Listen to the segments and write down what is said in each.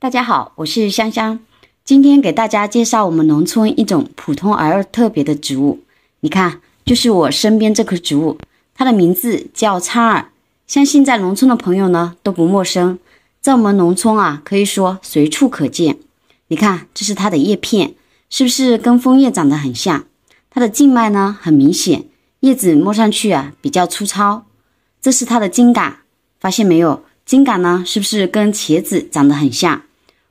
大家好，我是香香，今天给大家介绍我们农村一种普通而又特别的植物。你看，就是我身边这棵植物，它的名字叫苍耳，相信在农村的朋友呢都不陌生。在我们农村啊，可以说随处可见。你看，这是它的叶片，是不是跟枫叶长得很像？它的茎脉呢很明显，叶子摸上去啊比较粗糙。这是它的茎秆，发现没有？茎秆呢是不是跟茄子长得很像？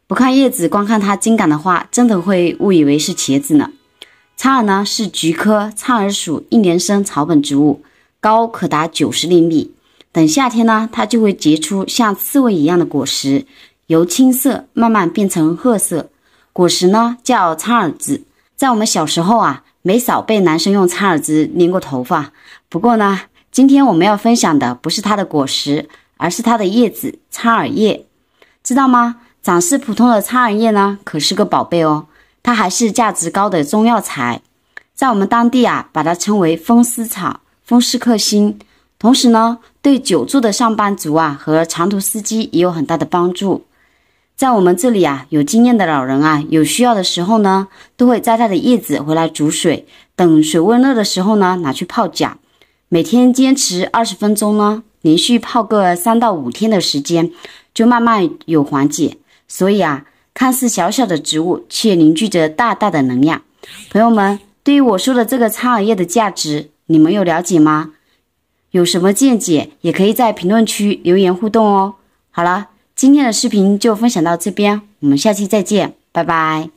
不看叶子，光看它茎秆的话，真的会误以为是茄子呢。苍耳呢是菊科苍耳属一年生草本植物，高可达九十厘米。等夏天呢，它就会结出像刺猬一样的果实，由青色慢慢变成褐色。果实呢叫苍耳子。在我们小时候啊，没少被男生用苍耳子粘过头发。不过呢，今天我们要分享的不是它的果实，而是它的叶子——苍耳叶，知道吗？长势普通的苍耳叶呢，可是个宝贝哦。它还是价值高的中药材，在我们当地啊，把它称为风湿草、风湿克星。同时呢，对久坐的上班族啊和长途司机也有很大的帮助。在我们这里啊，有经验的老人啊，有需要的时候呢，都会摘它的叶子回来煮水，等水温热的时候呢，拿去泡脚。每天坚持二十分钟呢，连续泡个三到五天的时间，就慢慢有缓解。所以啊，看似小小的植物，却凝聚着大大的能量。朋友们，对于我说的这个苍耳叶的价值，你们有了解吗？有什么见解，也可以在评论区留言互动哦。好了，今天的视频就分享到这边，我们下期再见，拜拜。